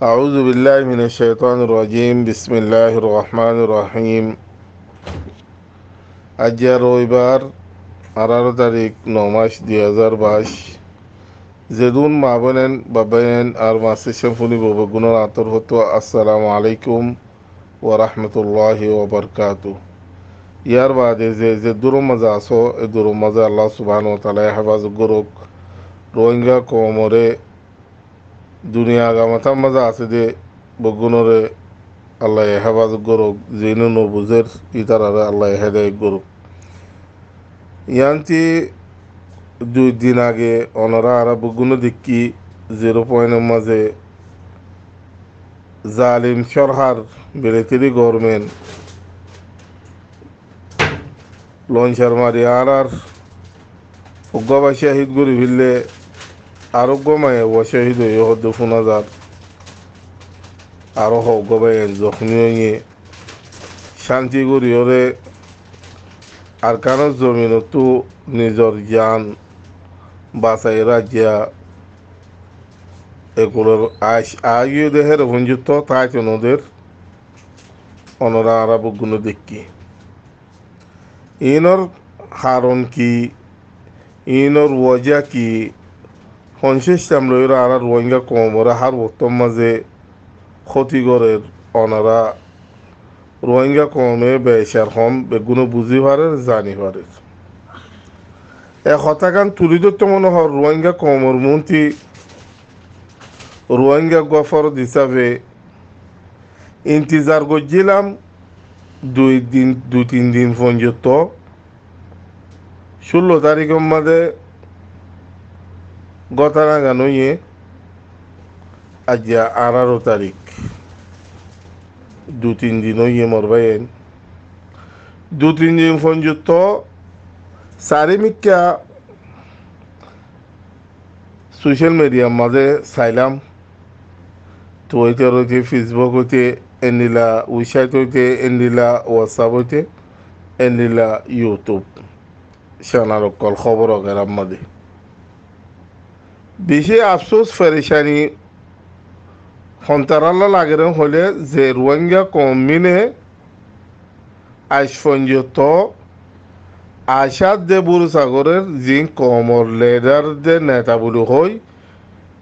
أعوذ بالله من الشيطان الرجيم بسم الله الرحمن الرحيم আজ রবিবার আঠারো তারিখ ন মাস দুই হাজার বাইশ যেদুন মা বোনেন বাবায়েন আর মাসে শেফুনি ববগুণর আতর হতো আসসালামু আলাইকুম ও রহমতুল্লাহি ও বরকাত ইয়ার বাদে যে যে দুরু মজা আসো এ দুরু মজা আল্লাহ সুবাহ তালা হেফাজ গরুক রোহিঙ্গা কোমরে দুনিয়া গামাথা মজা আছে যে বগুনরে আল্লাহ হেফাজ গরুক জিনু নবুজের ইতারারে আল্লাহ হেদায় গরুক ইয়ান্তি দুই দিন আগে অনরা আর বগুনো দেখি জিরো পয়েন্টের মাঝে জালিম সরহার মিলিটারি গভর্নমেন্ট লঞ্চার মারি আর আর উগ্রবাই শাহিদ গরি ফিরলে আরোগ্য মায়ে ও শাহিদ হয়ে হদ্দ শোনা যার আরও উগ্রবাই জখমি হয়ে শান্তি করি ওরে আর কারও জমিনতো নিজর জ্ঞান বাসাই রাজিয়া এগুলোর আশ আগিয়ে দেহের ভঞ্জিত তাই ওদের অনরা আরব গুণ দেখি ইনর হারণ কি ইনর ওয়াজা কি সঞ্চিষ্টাম লইরা আর রোহিঙ্গা কমরা হার উত্তম মাঝে ক্ষতিগরের অনারা রোহিঙ্গা কমে বেসার হম বেগুনো বুঝি পারে জানি পারে এক হতাকান তুলি ধরতে মনে হয় রোহিঙ্গা কমর মন্ত্রী রোহিঙ্গা গফর হিসাবে ইন্তজার করছিলাম দুই দিন দুই তিন দিন পর্যন্ত ষোলো তারিখের মাঝে গতারাঙ্গা নইয়ে আজ আঠারো তারিখ। দু তিন দিন হইয়ে মরবাইন দু তিন দিন পর্যন্ত চারিমিকা সোশ্যাল মিডিয়ার মাঝে চাইলাম। টুইটার হইতে ফেসবুক হইতে, এন্ডিলা ওয়েবসাইট হইতে, এন্ডিলা হোয়াটসঅ্যাপ হইতে, এন্ডিলা ইউটিউব সেনার অকল খবর অগেরাম মাঝে। বেশি আফসোস ফেরেশানি সন্তারাল্লা লাগের হলে যে রোহিঙ্গা কমিনে আজ পর্যন্ত আশাদ দে সাগরের যে কমর লেডার দে নেতা বলে হয়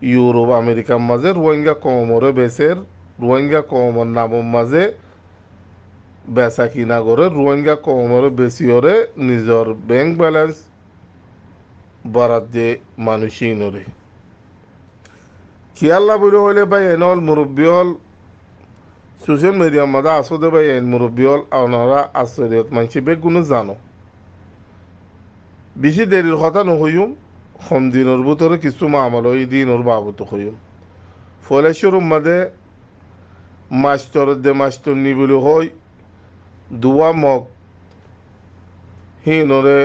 ইউরোপ আমেরিকার মাঝে রোহিঙ্গা কমরে বেসের, রোহিঙ্গা কমর নামর মাঝে বেচা কিনা করে রোহিঙ্গা কমরে বেশি করে নিজের ব্যাংক ব্যালেন্স বাড়াত মানুষই নরে খেয়াল্লা বলে হইলে ভাই এনল মুরব্বী হল। সোশ্যাল মিডিয়ার মাঝে আসতে ভাই এন মুরব্বী হল আপনারা আশ্চর্যত মানসি বেগুনো জানো। বেশি দেরির কথা নহইম কম দিনের ভিতরে কিছু মামল ওই দিনের বাবত হইম ফলে শুরুর মাঝে মাস্টর দে মাস্টর নি বলে হয় দুয়া মগ হিনরে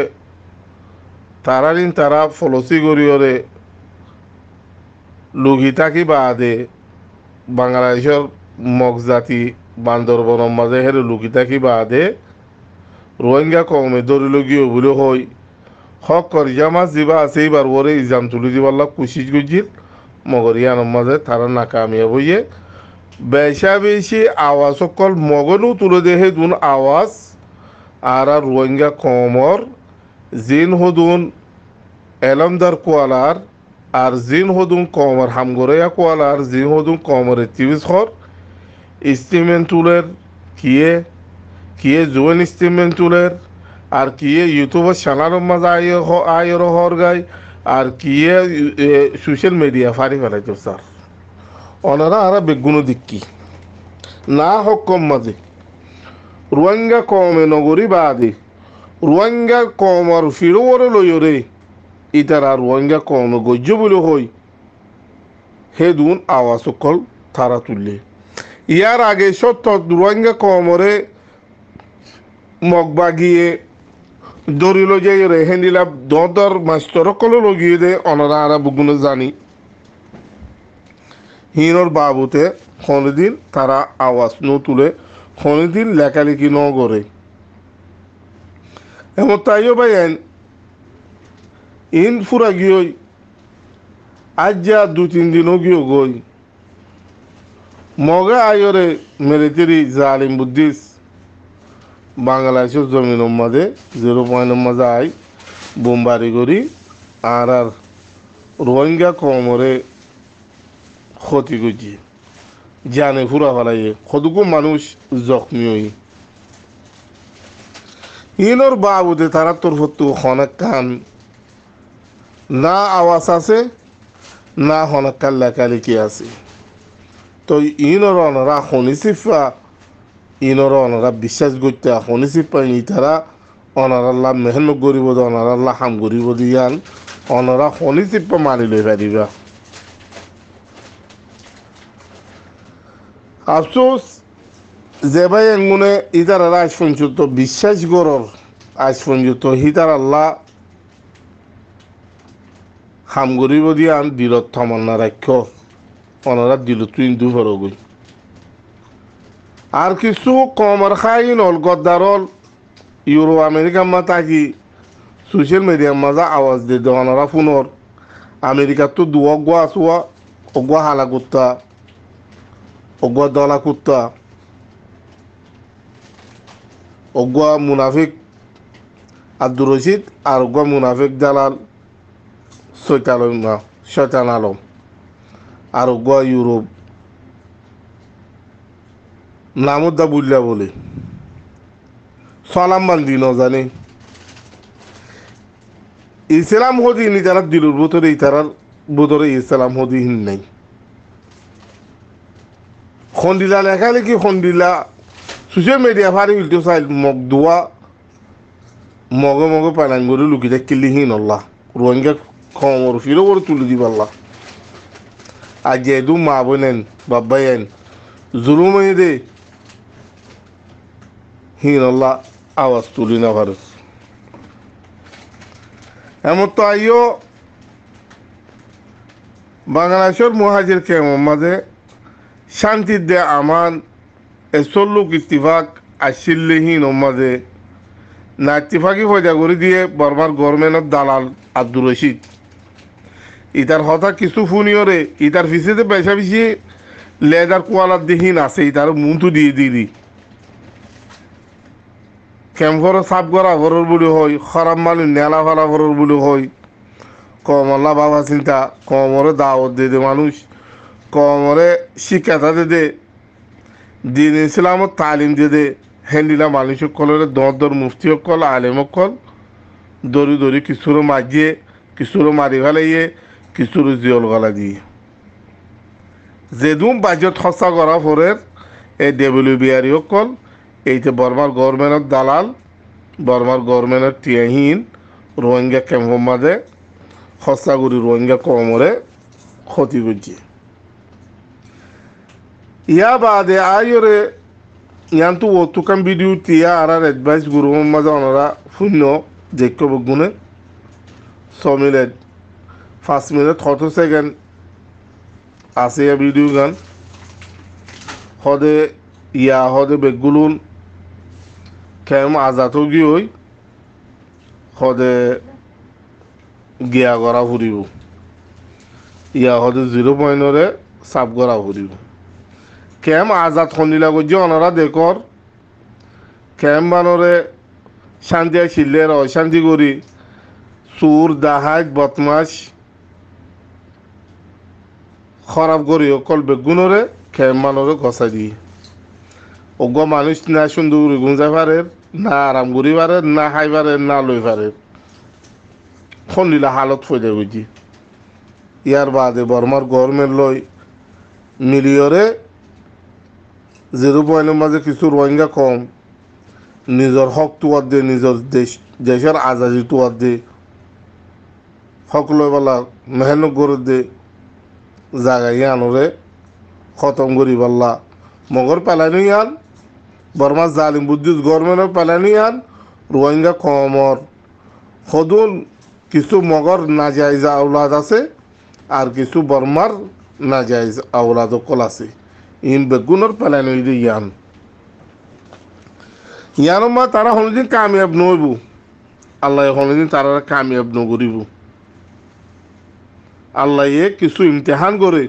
তারারিন তারা ফলসি গরিয়রে লুঘিতাকি বাদে? বাংলাদেশের মগ জাতি বান্দরবনের মাঝে হেরে লুঘিতাকি বাদে? রোহিঙ্গা কমে ধরিল গিয়ে বলে হয় হক করিয়া মাছ দিবা আছে এইবার ওরে ইজাম তুলি দিবার কুশিস গুজির মগর ইয়ানোর মাঝে তারা নাকামিয়া বইয়ে বেশা বেশি আওয়াজ সকল মগনও তুলে দেহে দুন আওয়াজ, আর আর রোহিঙ্গা কমর জিন হদুন এলমদার কোয়ালার আর জিন হদুন কমর হামগরেয়া কোয়ালার জিন হদুন কমর তিবিস খর স্টিমেন্ট তুলের কিয়ে কিয়ে জোয়েন স্টিমেন্ট তুলের আর কিয়ে ইউটিউবের চ্যানেলের মাঝে আয় আয়ের হর গাই, আর কিয়ে সোশ্যাল মিডিয়া ফারি ফেলাইতো স্যার। ওনারা আরা বেগুনো দিক্কি। না হকম মাঝে। রোহিঙ্গা কমে নগরী বাদে। রোহিঙ্গা কমর ফিরোরে লইরে ইতার আর রোহিঙ্গা কমে গজ্য বলে হই। হে দুন আওয়াজ সকল তারা তুললে। ইয়ার আগে সত্য রোহিঙ্গা কমরে মগবাগিয়ে দরিল যে দর মাস্তর কল লগিয়ে দে, অনারা আরা বুগুনো জানি। হিনর বাবুতে কোনোদিন তারা আওয়াজ ন তুলে কোনোদিন লেখালেখি ন করে এমন তাইও ভাই ইন ফুরা গিয়ে আজ যা দু তিন দিনও গিয়ে গই। মগে আয়রে মিলিটারি জালিম বুদ্ধিস। বাংলাদেশের জমিনের মাঝে জিরো পয়েন্টের মাঝে আই বোমবারি করি, আর আর রোহিঙ্গা কমরে ক্ষতি করছি জানে ফুরা ফেলাইয়ে কতকু মানুষ জখমি হই। ইনর বাবুতে তারা তোর ফত্তু অনেক কান না আওয়াজ আছে, না হনক কাল্লা কালিকি আছে। তো ইনর চিফা ইনর অনরা বিশ্বাস করতে শনি চিফা ই তারা অনারাল্লাহ মেহনত করিব অনারাল্লাহ হাম করিব দিয়ান, অনরা শনি চিফা মারি লৈ পাৰিবা আফসোস, যে ভাই এঙ্গুনে ইতার আজ পর্যন্ত বিশ্বাস করর আজ পর্যন্ত হিতার আল্লাহ হাম গরিব দিয়ে আন দিলত থামান্না রাখ্য অনারা দিল তুই দুভর গই আর কিছু কমর খাই নল গদ্দারল ইউরো আমেরিকার মা তাকি সোশ্যাল মিডিয়ার মাজা আওয়াজ দিয়ে দেওয়া অনারা ফোনর আমেরিকার তো দু অগুয়া আসুয়া অগুয়া হালা কুত্তা অগুয়া দলা কুত্তা অগুয়া মুনাফিক আব্দুর রশিদ আর অগুয়া মুনাফিক দালাল শৈতান আলম আর অগুয়া ইউরোপ নামুদ্দা বুল্লা বলে সালাম বান্দি ন জানি ইসলাম হদি নি যারা দিলুর বোতরে ইতারার বোতরে ইসলাম হদি হিন নাই খন্ডিলা লেখালেখি খন্ডিলা সোশ্যাল মিডিয়া ফারি উল্টো চাইল মগ দোয়া মগে মগে পানান করে লুকি থাকিলি হিন আল্লাহ রোহিঙ্গা খমর ফিরো করে তুলে দিব আল্লাহ আর যেহেতু মা বোনেন বাবাই এন জুলুম দে হিন আল্লাহ আওয়াজ তুলি না ভারত এমন তো আইও বাংলাদেশের মহাজের কেমন মাঝে শান্তির দে আমান এসল্লুক ইত্তিফাক আসিল্লেহীন মাঝে না ইত্তিফাকি ফয়দা করে দিয়ে বর্মার গভর্নমেন্টের দালাল আব্দুর রশিদ ইতার হতা কিছু ফুনিয়রে ইতার ফিসেতে পয়সা বেশি লেদার কোয়ালার দিহীন আছে, ইতার মুন্টু দিয়ে দিয়ে দি। ক্যাম্পর সাপ করা ঘরের বুলি হয়, খারাপ মানুষ নেলা ফেলা ঘরের বুলি হয়। কমলা বাবা চিন্তা, কমরে দাওয়াত দিয়ে দে মানুষ, কমরে শিক্ষাটা দে দে। দিন ইসলামত তালিম দিয়ে দে হেন্দিলা মানুষ সকলের দর দর মুফতি সকল আলেম সকল দরি দরি কিছুর মাজিয়ে কিছুর মারি ফেলাইয়ে কিছুর জিয়ল গলা দিয়ে যেদুম বাজেট সঁচা করা ফরের এই ডেবলিউ বিআরি সকল এইতে বর্মার গভর্নমেন্টের দালাল বর্মার গভর্নমেন্টের টিয়াহীন রোহিঙ্গা ক্যাম্পর মাঝে সঁচাগুড়ি রোহিঙ্গা কমরে ক্ষতি করছে ইয়া বাদে আইরে ইয়ান্তু ওতুকাম ভিডিও তিয়া আর আর এডভাইস গুরু মাঝে অনরা শূন্য যোগ্য বগুনে ছ পাঁচ মিনিট কত সেকেন্ড আছে ভিডিও গান। হদে ইয়া, হদে বেগুলুন। কেম আজাতো গি হই। হদে গিয়া করা ফুরিব। ইয়া হদে জিরো পয়েন্টরে সাপ করা ফুরিব। কেম আজাদ খন্দিলা গজ্জি অনরা দেখর কেম বানরে শান্তি ছিলের অশান্তি করি। চুর দাহাজ বদমাস। খারাপ করি অকল বেগুনরে খেম মানরে গছাই দিয়ে অজ্ঞ মানুষ না সুন্দর গুঞ্জাই পারে না আরাম করি পারে না খাই পারে না লই পারে খন্দিলা হালত ফইদে বুঝি ইয়ার বাদে বর্মার গভর্নমেন্ট লই মিলিয়রে জিরো পয়েন্টের মাঝে কিছু রোহিঙ্গা কম নিজের হক তোয়ার দিয়ে নিজের দেশ দেশের আজাদি তোয়ার দিয়ে হক লই পেলা মেহনত করে দে জাগাই আনরে, খতম করি পাল্লা মগর পেলানি আন বর্মা জালিম বুদ্ধিস গভর্নমেন্টের পেলানি আন, রোহিঙ্গা কমর। সদুন কিছু মগর নাজাইজ আওলাদ আছে, আর কিছু বর্মার নাজাইজ আওলাদ কল আছে। ইন বেগুনের পেলানি ইয়ান ইয়ানো। মা তারা কোনোদিন কামিয়াব নইব। আল্লাহ কোনোদিন তারা কামিয়াব নকরিব আল্লাহ কিছু ইমতেহান করে।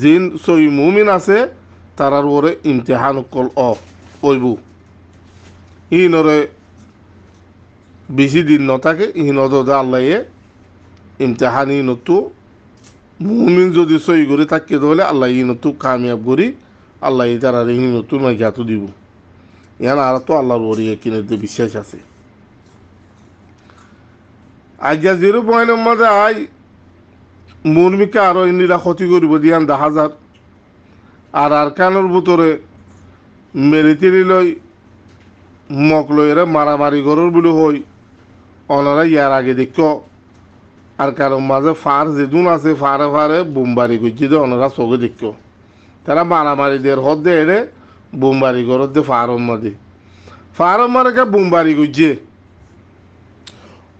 জিন সই মুমিন আছে, তারার ওরে ইমতিহান কল অ ওইবু ইনরে বেশি দিন নথাকে ইনদ আল্লাহ ইমতিহান ইনতু মুমিন যদি সই করে থাকিয়ে হলে আল্লাহ ইনতু কামিয়াব করি, আল্লাহ তারা ইনতু নয়তো দিব। ইয়ান আর তো আল্লাহর ওরে কিনে বিশ্বাস আছে। আজ্ঞা জিরো পয়েন্টের মধ্যে আই মুরমিকে আরও ইন্দিরা ক্ষতি করিব দিয়ান দেখা যার আর আর কানোর ভিতরে মেরিতিরি লই মক লইরে মারামারি গরুর বলে হই অনারা ইয়ার আগে দেখ আর কারও মাঝে ফার যেদুন আছে ফারে ফারে বোমবারি করছি দে, অনারা চোখে দেখ তারা মারামারি দের হদ দে এড়ে বোমবারি গরত দে ফারম মাঝে ফারম মারে বোমবারি করছে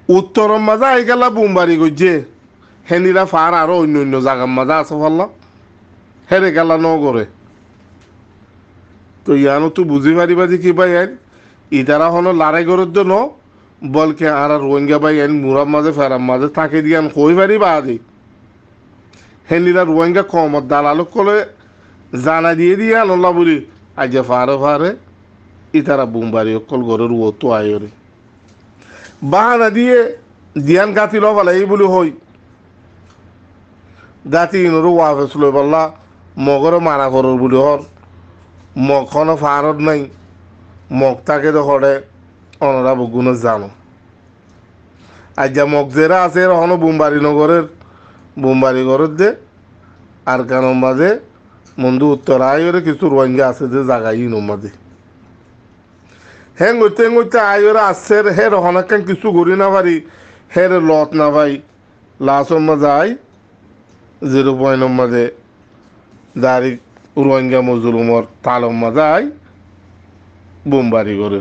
উত্তরম মাঝে আই গেলা বোমবারি করছে হেনিরা ফার আরও অন্য অন্য জায়গার মাঝে আছে ফাল্লা। হেরে গেলা ন করে তো ইয়ানো তো বুঝি পারিবা যে কি ভাই আইন? ইতারা হলো লারাই গরত ন বলকে আর রোহিঙ্গা ভাই আইন মুরার মাঝে, ফেরার মাঝে থাকে দিয়ান কই পারিবা আদি হেনিরা রোহিঙ্গা কমত দালালক কলে জানা দিয়ে দিয়ে আনলা বলি আজ ফারে ফারে, ইতারা বুমবারি অকল গরের ও তো আয়রে। বাহানা দিয়ে দিয়ান গাতি লবালা এই বলি হই। গাতি ইনরো ওয়াফেস লই বললা মগরে মারা করর বলি হর মগ খন ফারত নাই। মগ তাকে দেখে অনরা বগুন জানো। আজ মগ জেরা আছে হন বোমবারি নগরের বোমবারি ঘরের দে আর কেন মাঝে মন্দু উত্তর আয়রে কিছু রোহিঙ্গা আছে যে জায়গায় ইনো মাঝে হ্যাঁ গইতে গইতে আয়রে আসছে হে রহনাকান কিছু করি না পারি হে লত না ভাই মাঝে আই জিরো মাঝে দাড়ি রোহিঙ্গা মজলুমর তালম মাঝে আই বোমবারি করে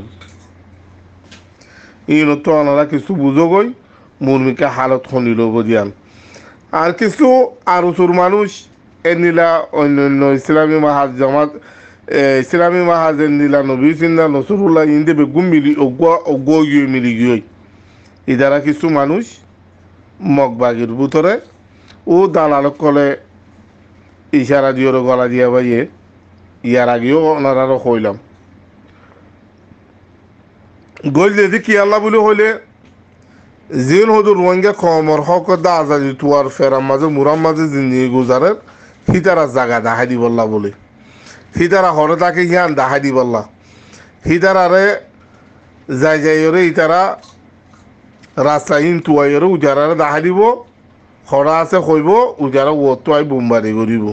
ইনো তো ওনারা কিছু বুঝো গই মুরমিকে হালত খনিল বদিয়ান। আর কিছু আরুচুর মানুষ এর নীলা অন্য অন্য ইসলামী মাহাজ জামাত ইসলামী মাহাজের নীলা নবী চিন্তা নসরুল্লাহ ইন্দে বেগুম মিলি অগ্য গিয়ে মিলি গিয়ে। ইদারা কিছু মানুষ মগবাগির ভিতরে ও দালালক কলে ইশারা দিয়ে গলা দিয়া বাইয়ে ইয়ার আগেও ওনারা কইলাম। গল যদি কি আল্লাহ বলে হইলে জিন হদু রোহিঙ্গা কমর হক দা আজাদি তুয়ার ফেরার মাঝে মুরার মাঝে জিন্দগি গুজারের হিতারা জাগা দাহাই দি বললা বলে। হিতারা হরে তাকে হিয়ান দাহাই দি বললা হিতারারে যাই যাই ওরে ইতারা রাস্তা ইন তুয়াই তুয়াইরে উজারারে দাহাই দিব। হরা আছে কইব উজারা ও তুয়াই বোমবারি করিব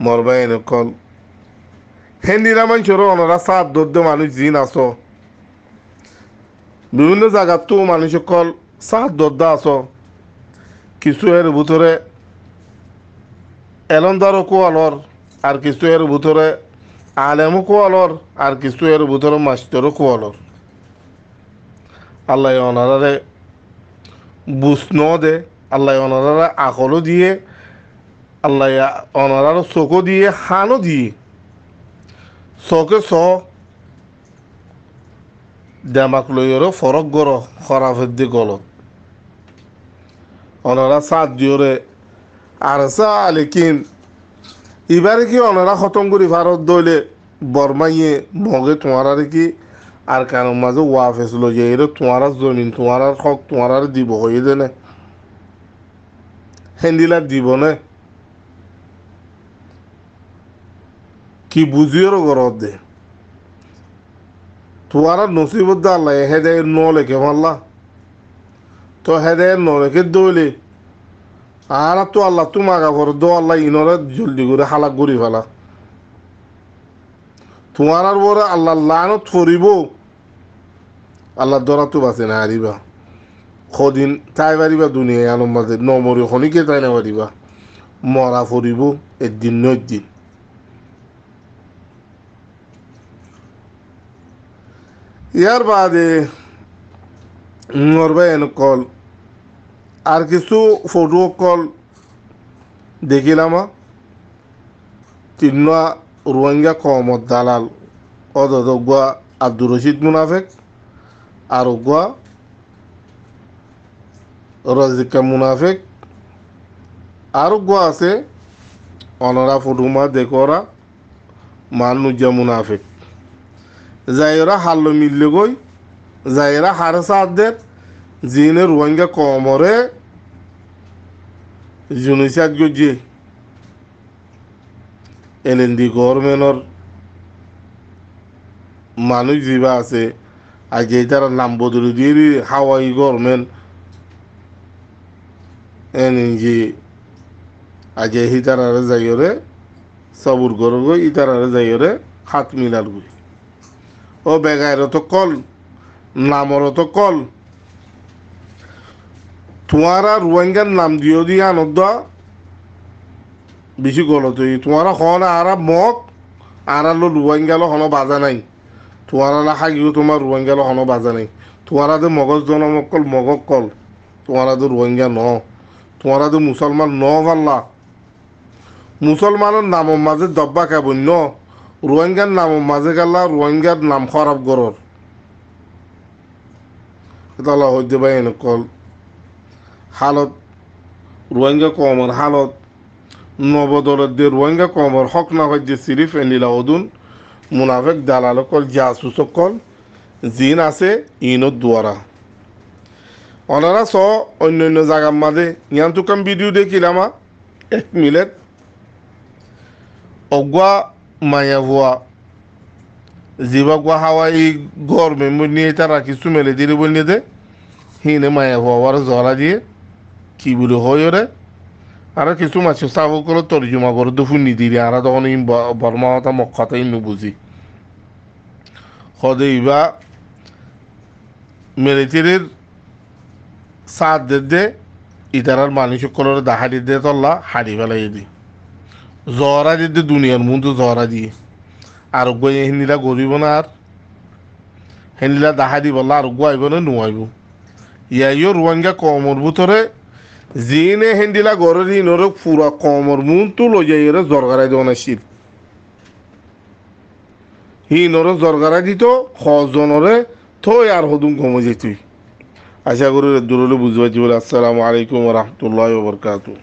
মরবাই এনেকল হেন্দিরা মানুষের অনরা সাত দদ্য মানুষ জিন আছো বিভিন্ন জায়গাত তো মানুষ কল সাত দদ্দা আছো। কিছু এর ভিতরে এলন্দারও কোয়ালর আর কিছু এর ভিতরে আলেমও কোয়ালর আর কিছু এর ভিতরে মাস্টারও কোয়ালর আল্লাহ অনারারে বুঝন দে আল্লাহ অনারারে আকলও দিয়ে, আল্লাহ অনারার চকু দিয়ে, হানও দিয়ে। চকে চ, দেমাক লইয়রও ফরক গর খরাফের দি গলত। অনারা সাত দিওরে আর লেকিন এবারে কি অনারা খতম করি ভারত দইলে বর্মাইয়ে মগে তোমার আর কি আর কারও মাঝে ওয়াফেস লইয়ে এর তোমার জমিন তোমার হক তোমার দিব হয়ে দে না হেন্দিলা দিব না কি বুঝিওর গরত দে তোমার নসিবত দা আল্লাহ হেদে ন লেখে মাল্লা তো হেদে ন লেখে দইলে আর তো আল্লাহ তুমি আগা করো দো আল্লাহ ইনরে জলদি করে হালাক করি ফেলা তোমার বড় আল্লাহ লানত ফরিব আল্লাহ দরা তো বাঁচে না, হারিবা। সদিন তাই পারিবা দুনিয়ায়, আলম মাঝে নমরি খনিকে তাই না পারিবা মরা ফরিব একদিন ন একদিন। ইয়ার বাদে এন কল আর কিছু ফটো কল দেখিলাম তিন্ন রোহিঙ্গা কমত দালাল অদগুয়া আব্দুর রশিদ মুনাফেক আর গুয়া রাজিকা মুনাফেক। আর গুয়া আছে অনরা ফুটুমা দেখরা মান নুজা মুনাফিক যাইরা হাল্লো মিললে গই যাইরা হারে সাদের জিনে রোহিঙ্গা কমরে জুনিসাত গজ্জে এলএনডি গভর্নমেন্টর মানুষ যিবা আছে, আগে তারা নাম বদলে দিয়ে হাওয়াই গভর্নমেন্ট এনজি আগে হি তারারে যাইরে সবুর গর গই ই তারারে যাইরে হাত মিলার গই ও বেগাইর তো কল নামর তো কল। তোমারা রোহিঙ্গার নাম দিও দিয়ে আনন্দ। বেশি গলত তোমারা হন আর মগ আর আলো রোহিঙ্গাল হন বাজা নাই। তোমারা লা হাগিও তোমার রোহিঙ্গাল হন বাজা নাই। তোমারা দে মগজ জনমকল মগক কল তোমারা তো রোহিঙ্গা ন। তোমারা তো মুসলমান ন পাল্লা মুসলমানের নামের মাঝে দব্বা খাবই ন। রোহিঙ্গার নামের মাঝে গেলা রোহিঙ্গার নাম খারাপ গরর তাহলে হইতে পাই কল। হালত রোহিঙ্গা কমর হালত নবদলত দিয়ে রোহিঙ্গা কমর হক না হয় যে সিরিফ এনিলা অদুন, মুনাফেক দালাল কল জিন আছে ইনত দুয়ারা। ওনারা স অন্য অন্য জায়গার মাঝে, ইয়ান তুকাম ভিডিও দেখিলাম এক মিলেট। অগুয়া মায়া ভুয়া, জিবা গুয়া হাওয়াই গরমে নিয়ে তারা কিছু মেলে দিলে বলে দে হিনে মায়া ভুয়া ওরা জরা দিয়ে, কি বলে হয় ওরে। আর কিছু মাছ চাব করে তর্জমা করে তো ফুনি দিলে আর তখন বর্মা হতা মক্কাতে ইম বুঝি হদে ইবা মিলিটারির সাথ দে দে ইতারার মানুষ সকলের দাহাড়ি দে তল্লা হাড়ি ফেলাই দি। জহরা দিতে দুনিয়ার মধ্যে জহরা দিয়ে। আর গই হেনিলা গরিব না আর হেনিলা দাহাড়ি বললা আর আইব না নুয়াইব ইয়াইও রোহিঙ্গা কমর ভিতরে জিনে হেন্দিলা গরের ইনরে পুরা কমর মুন তো লই যাই এরা জরগারাই দেওয়া শির হিনরে জরগারাই দিত খজনরে থই আর হদুম কমে যেতুই আশা করি দূরলে বুঝতে পারছি বলে আসসালামু আলাইকুম রহমতুল্লাহ বরকাতুহ